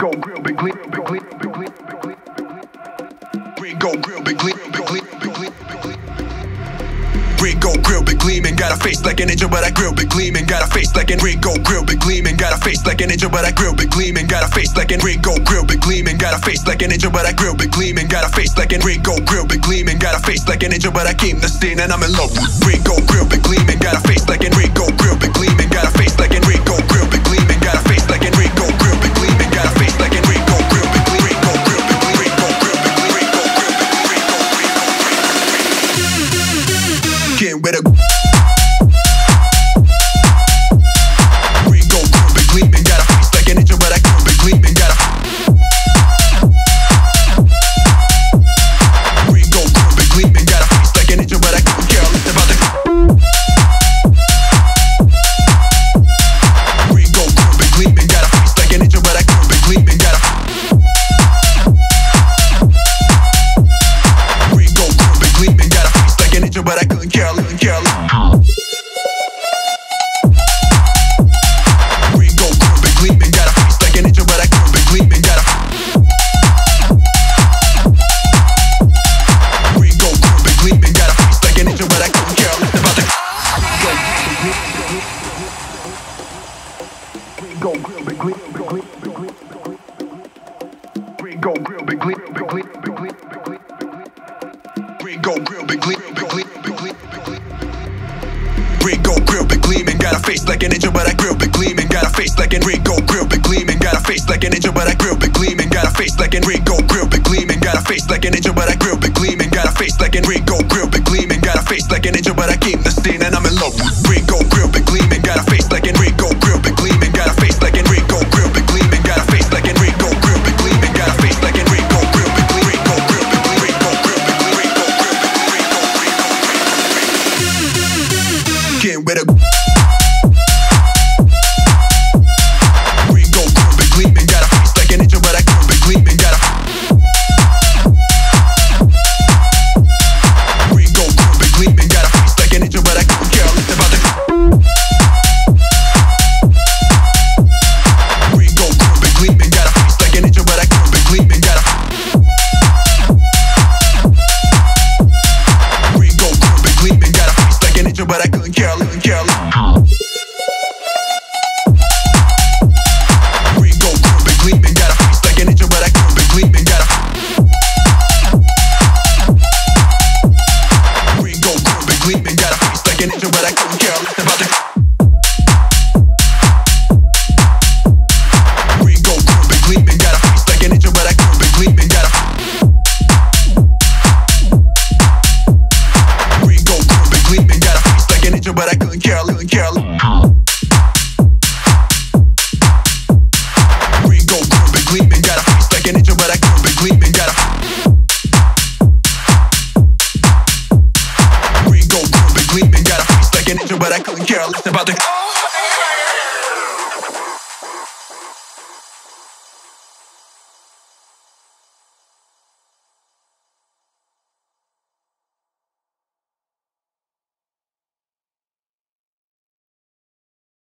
go go grill be grill gleaming got a face like an angel but I grill be gleaming got a face like an Brick go grill be gleaming got a face like an angel but I grill be gleaming got a face like an Brick go grill be gleaming got a face like an angel but I grill be gleaming got a face like an go grill big gleaming got a face like an angel but I came the scene and I'm in love with Brick go grill be gleaming but I couldn't care less. Care. Ringo be gleaming. Got a face like an angel, but I grill be gleaming. Got a Ringo be gleaming. Got a face like an angel, but I couldn't care about the Ringo grill be gleaming. Ringo grill be gleaming. Ringo grill gleaming. Ringo grill be gleaming. Got a face like an angel, but I grill be gleaming. Got a face like an Ringo grill be gleaming. Got a face like an angel, but I grill be gleaming. Got a face like an Ringo grill be gleaming. Got a face like an angel, but I grill be gleaming. Got a face like an Ringo grill be gleaming. Got a face like an angel, but I came but I couldn't care less. Care. Ringo grill be gleaming. Got a face like an angel, but I grill be gleaming. Got a Ringo grill be gleaming. Got a face like an angel, but I couldn't care less about the